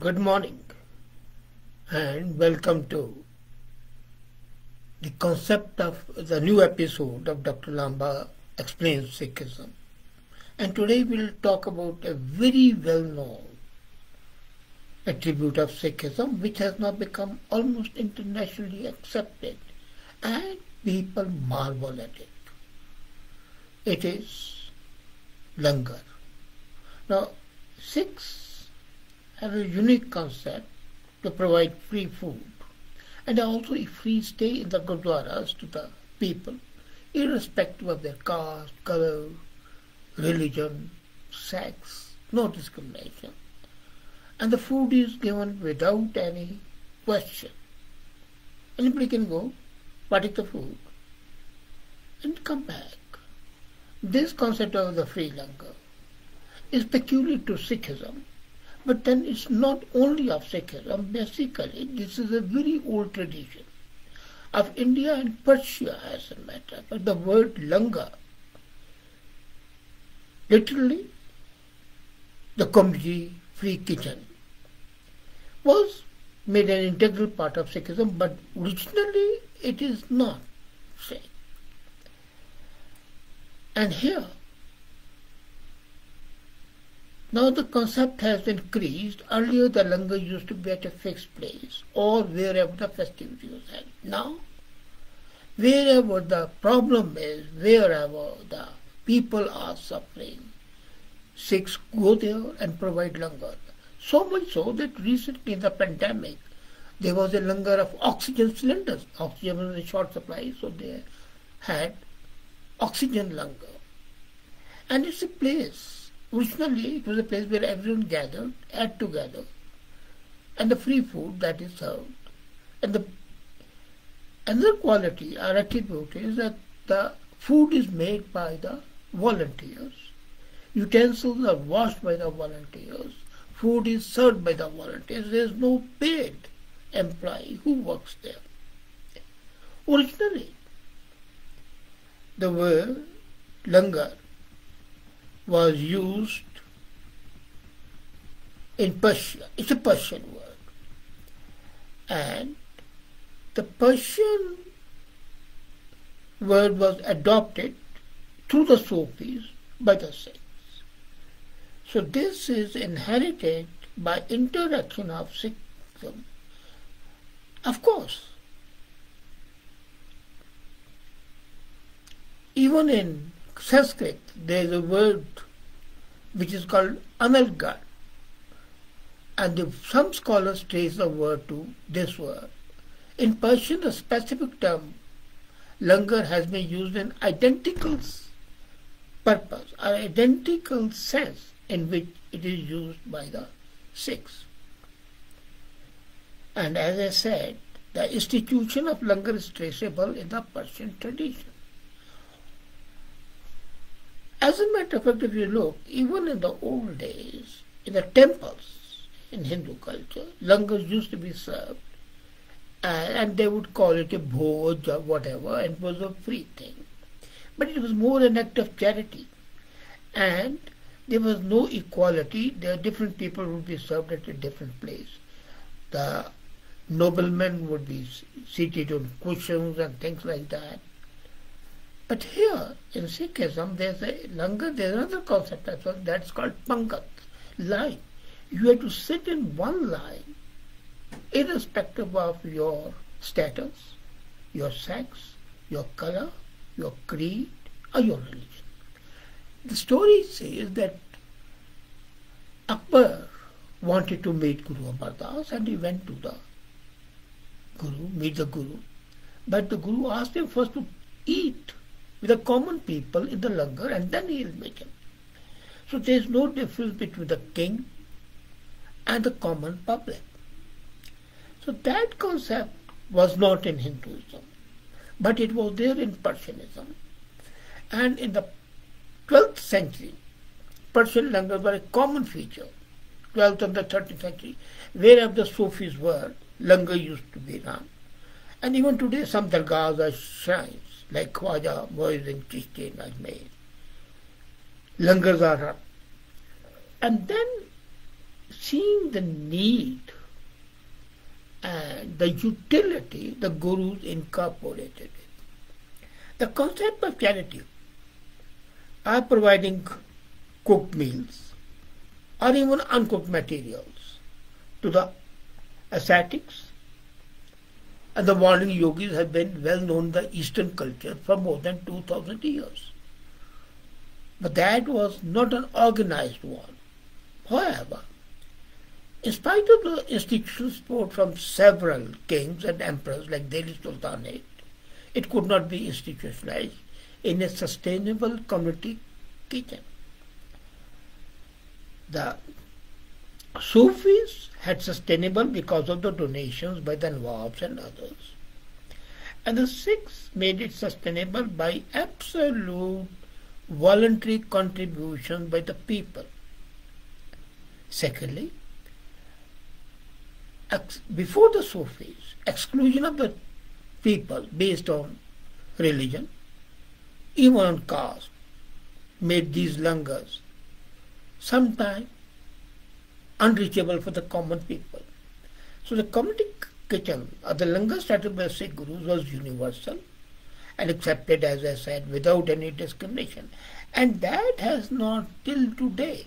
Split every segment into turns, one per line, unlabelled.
Good morning and welcome to the concept of the new episode of Dr. Lamba Explains Sikhism. And today we'll talk about a very well known attribute of Sikhism which has now become almost internationally accepted and people marvel at it. It is langar. Now, Sikhs have a unique concept to provide free food and also a free stay in the gurdwaras to the people, irrespective of their caste, color, religion, sex, no discrimination. And the food is given without any question. Anybody can go, partake the food, and come back. This concept of the free langar is peculiar to Sikhism, but then it's not only of Sikhism. Basically, this is a very old tradition of India and Persia, as a matter. But the word langar, literally, the Kumji free kitchen, was made an integral part of Sikhism, but originally it is not. Say. And here, now the concept has increased. Earlier the langar used to be at a fixed place or wherever the festivity was held. Now, wherever the problem is, wherever the people are suffering, Sikhs go there and provide langar. So much so that recently in the pandemic, there was a langar of oxygen cylinders. Oxygen was in short supply, so they had oxygen langar. And it's a place Originally, it was a place where everyone gathered, ate together, and the free food that is served. And the another quality or attribute is that the food is made by the volunteers. Utensils are washed by the volunteers. Food is served by the volunteers. There is no paid employee who works there. Originally, the word langar was used in Persia. It's a Persian word. And the Persian word was adopted through the Sufis by the Sikhs. So this is inherited by interaction of Sikhism. Of course, even in Sanskrit, there is a word which is called analgar. And the, some scholars trace the word to this word. In Persian, the specific term langar has been used in identical purpose or identical sense in which it is used by the Sikhs. And as I said, the institution of langar is traceable in the Persian tradition. As a matter of fact, if you look, even in the old days, in the temples in Hindu culture, langas used to be served. And, they would call it a bhoj or whatever, and it was a free thing. But it was more an act of charity. And there was no equality. There different people would be served at a different place. The noblemen would be seated on cushions and things like that. But here in Sikhism, there's a langar, there's another concept as well that's called pangat, line. You have to sit in one line, irrespective of your status, your sex, your color, your creed, or your religion. The story says that Akbar wanted to meet Guru Amar Das and he went to the Guru, meet the Guru. But the Guru asked him first to eat with the common people in the langar and then he make him. So there is no difference between the king and the common public. So that concept was not in Hinduism, but it was there in Persianism. And in the 12th century, Persian langar were a common feature, 12th and the 13th century, wherever the Sufis were, langar used to be run. And even today some dargahs are shrines like Khwaja, Moinuddin Chishti in Ajmer. Langars are And then seeing the need and the utility, the gurus incorporated it. The concept of charity are providing cooked meals or even uncooked materials to the ascetics and the wandering yogis have been well known in the Eastern culture for more than 2000 years. But that was not an organized one. However, in spite of the institutional support from several kings and emperors like Delhi Sultanate, it could not be institutionalized in a sustainable community kitchen. The Sufis had sustainable because of the donations by the Nawabs and others. And the Sikhs made it sustainable by absolute voluntary contribution by the people. Secondly, before the Sufis, exclusion of the people based on religion, even on caste, made these langars sometimes unreachable for the common people. So the community kitchen or the langar started by Sikh Gurus was universal and accepted, as I said, without any discrimination. And that has not till today.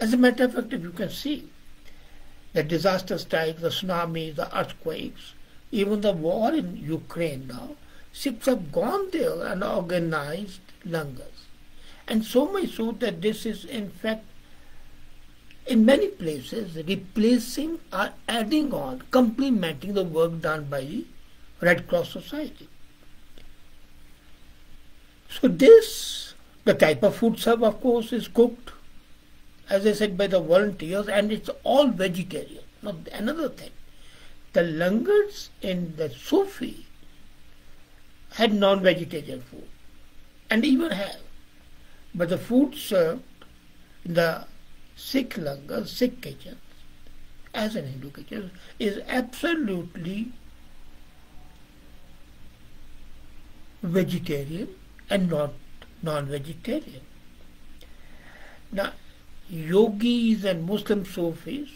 As a matter of fact, if you can see, the disaster strikes, the tsunamis, the earthquakes, even the war in Ukraine now, Sikhs have gone there and organized langars. And so much so that this is in fact in many places replacing or adding on, complementing the work done by Red Cross Society. So this, the type of food served of course is cooked, as I said, by the volunteers and it's all vegetarian. Now another thing, the langars in the Sufi had non-vegetarian food and even have. But the food served in the Sikh langar, Sikh kitchen, as an Hindu kitchen, is absolutely vegetarian and not non-vegetarian. Now, yogis and Muslim Sufis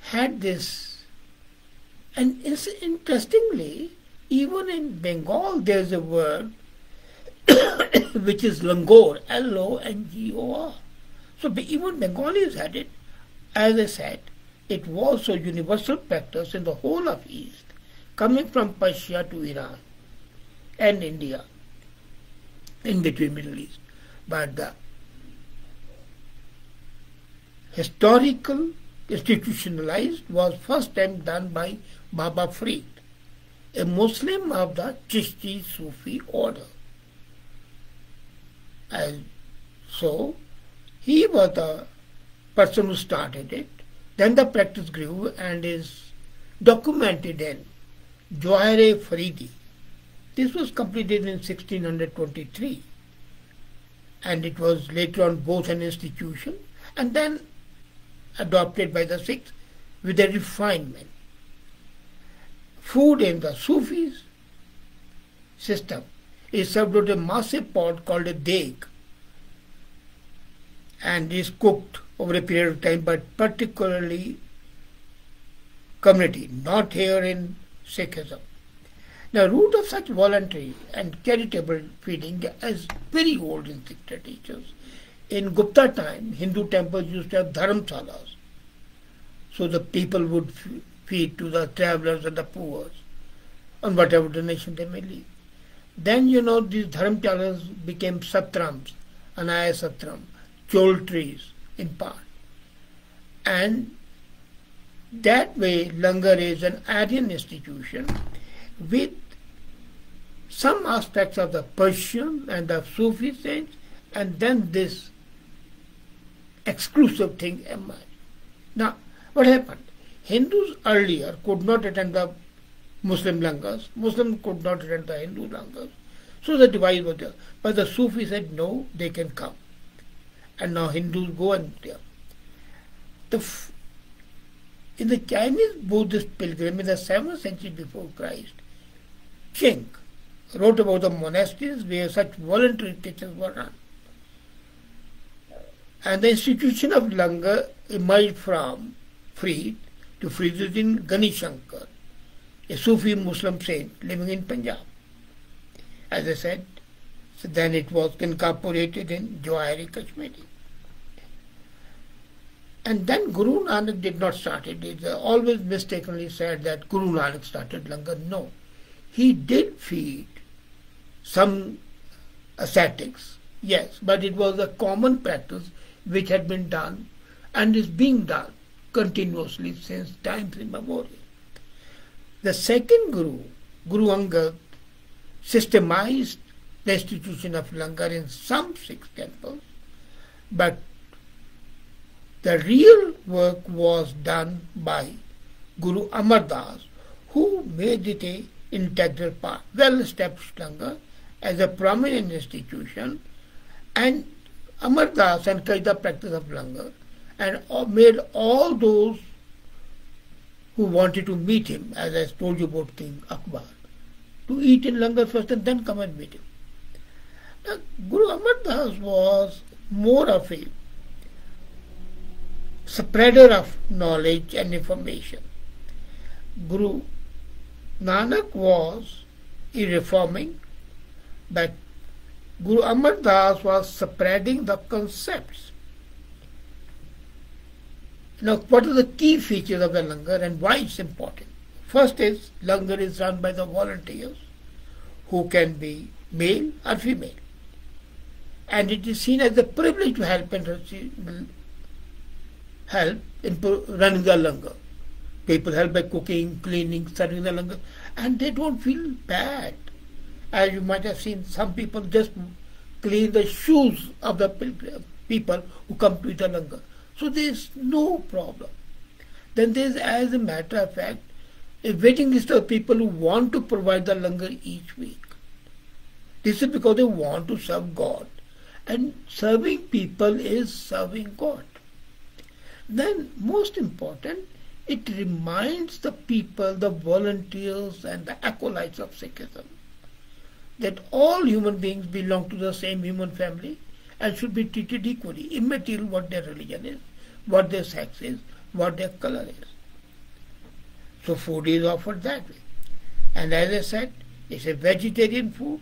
had this, and interestingly, even in Bengal there's a word which is Langor, L-O-N-G-O-R. So even Bengalis had it. As I said, it was a universal practice in the whole of East, coming from Persia to Iran and India, in between Middle East. But the historical institutionalized was first time done by Baba Farid, a Muslim of the Chishti Sufi order. And so he was the person who started it. Then the practice grew and is documented in Jawahir Faridi. This was completed in 1623 and it was later on both an institution and then adopted by the Sikhs with a refinement. Food in the Sufis system is served with a massive pot called a deg and is cooked over a period of time, but particularly community, not here in Sikhism. The root of such voluntary and charitable feeding is very old in Sikh traditions. In Gupta time, Hindu temples used to have dharamsalas. So the people would feed to the travelers and the poor on whatever donation they may leave. Then, you know, these dharamsalas became satrams, anaya satram, chol trees in part. And that way, Langar is an Aryan institution with some aspects of the Persian and the Sufi saints, and then this exclusive thing emerged. Now, what happened? Hindus earlier could not attend the Muslim langars, Muslims could not attend the Hindu langars. So the divide was there. But the Sufi said, no, they can come and now Hindus go and there. The in the Chinese Buddhist pilgrim in the 7th century before Christ, Ching wrote about the monasteries where such voluntary teachers were run. And the institution of Langar emerged from Farid to Fariduddin Ganj Shakar, a Sufi Muslim saint living in Punjab. As I said, so then it was incorporated in Johari Kashmiri. And then Guru Nanak did not start it. It's always mistakenly said that Guru Nanak started langar. No. He did feed some ascetics, yes, but it was a common practice which had been done and is being done continuously since times immemorial. The second Guru, Guru Angad, systemized the institution of langar in some six temples, but the real work was done by Guru Amar Das, who made it a integral part, well-established langar as a prominent institution, and Amar Das encouraged the practice of langar and made all those who wanted to meet him, as I told you about King Akbar, to eat in langar first and then come and meet him. Now, Guru Amar Das was more of a spreader of knowledge and information. Guru Nanak was a reforming, but Guru Amar Das was spreading the concepts. Now, what are the key features of the langar and why it's important? First is langar is run by the volunteers who can be male or female. And it is seen as a privilege to help and help in running the langar. People help by cooking, cleaning, serving the langar, and they don't feel bad. As you might have seen, some people just clean the shoes of the people who come to the langar. So there is no problem. Then there is, as a matter of fact, a waiting list of people who want to provide the langar each week. This is because they want to serve God. And serving people is serving God. Then, most important, it reminds the people, the volunteers, and the acolytes of Sikhism that all human beings belong to the same human family and should be treated equally, immaterial what their religion is, what their sex is, what their color is. So food is offered that way. And as I said, it's a vegetarian food,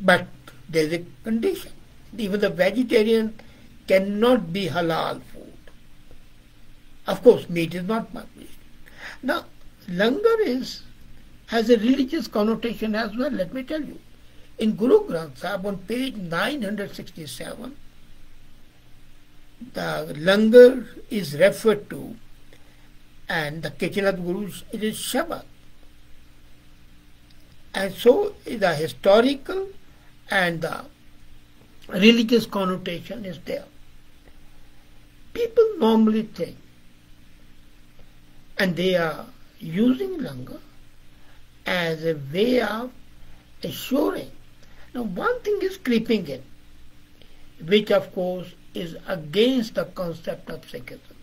but there's a condition. Even the vegetarian cannot be halal food. Of course, meat is not published. Now, langar is has a religious connotation as well, let me tell you. In Guru Granth Sahib on page 967, the langar is referred to and the kitchen Gurus it is Shabad. And so the historical and the religious connotation is there. People normally think, and they are using langar as a way of assuring. Now, one thing is creeping in, which of course is against the concept of Sikhism.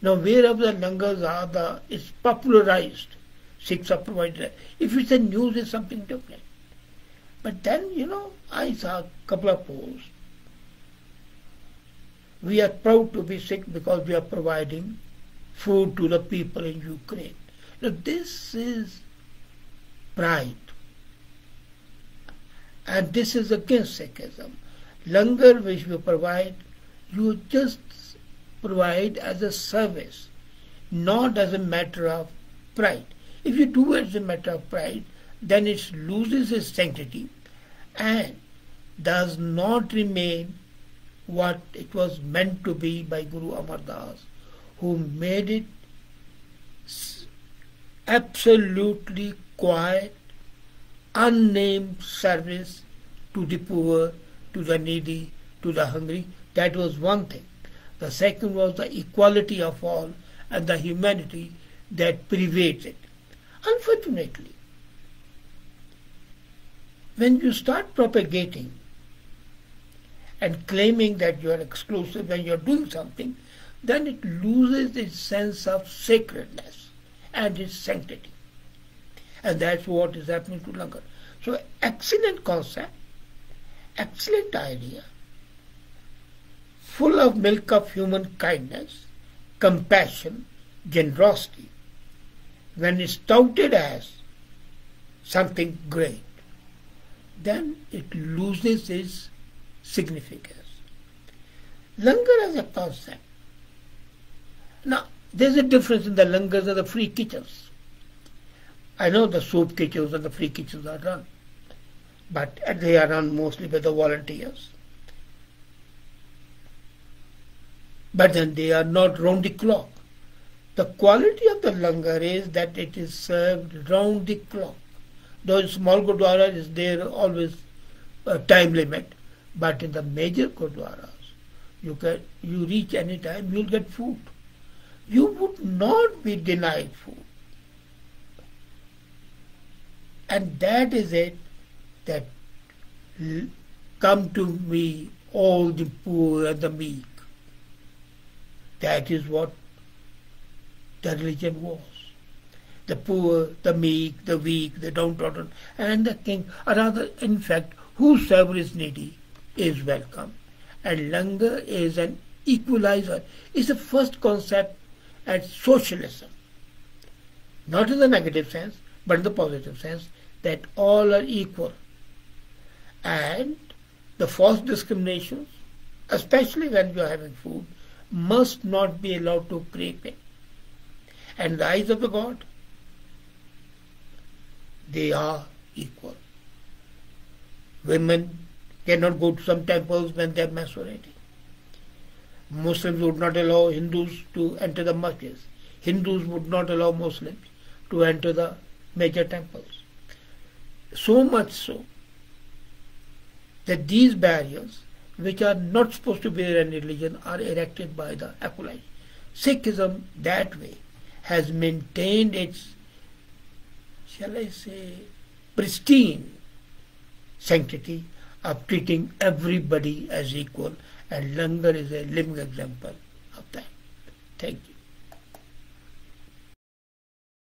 Now, wherever the langars are, the is popularized. Sikhs are provided. If it's a news, it's something different. But then, you know, I saw a couple of posts. We are proud to be Sikh because we are providing food to the people in Ukraine. Now, this is pride. And this is against Sikhism. Langar which we provide, you just provide as a service, not as a matter of pride. If you do it as a matter of pride, then it loses its sanctity and does not remain what it was meant to be by Guru Amar Das, who made it absolutely quiet, unnamed service to the poor, to the needy, to the hungry. That was one thing. The second was the equality of all and the humanity that pervades it. Unfortunately, when you start propagating and claiming that you are exclusive and you are doing something, then it loses its sense of sacredness and its sanctity. And that's what is happening to Langar. So excellent concept, excellent idea, full of milk of human kindness, compassion, generosity, when it's touted as something great, then it loses its significance. Langar as a concept. Now, there's a difference in the langars and the free kitchens. I know the soup kitchens and the free kitchens are run, but they are run mostly by the volunteers. But then they are not round the clock. The quality of the langar is that it is served round the clock. Though in small gurdwara is there always a time limit, but in the major gurdwaras, you can you reach any time, you'll get food. You would not be denied food. And that is it that come to me all the poor and the meek. That is what the religion was. The poor, the meek, the weak, the downtrodden, and the king, or rather, in fact, whosoever is needy is welcome. And langar is an equalizer. It's the first concept at socialism. Not in the negative sense, but in the positive sense, that all are equal. And the false discriminations, especially when you are having food, must not be allowed to creep in. And the eyes of the God, they are equal. Women cannot go to some temples when they are menstruating. Muslims would not allow Hindus to enter the masjids. Hindus would not allow Muslims to enter the major temples. So much so that these barriers which are not supposed to be in religion are erected by the acolytes. Sikhism that way has maintained its, shall I say, pristine sanctity of treating everybody as equal and Langar is a living example of that. Thank you.